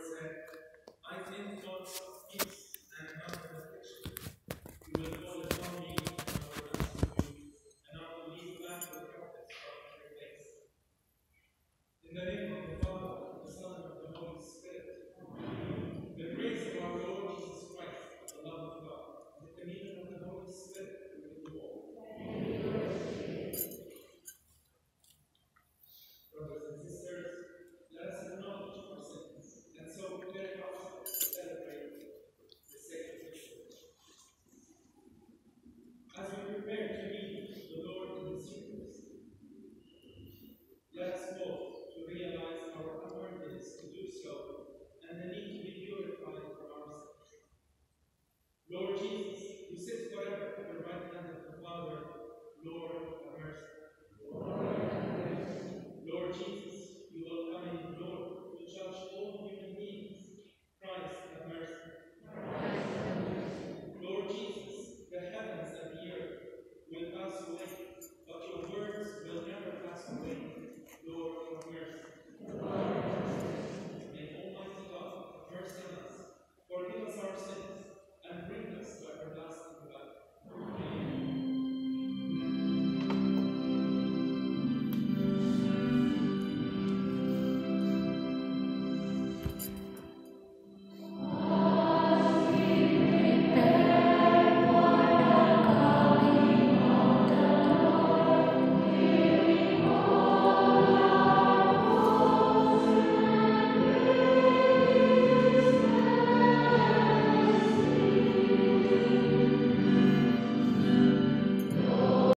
I think God gives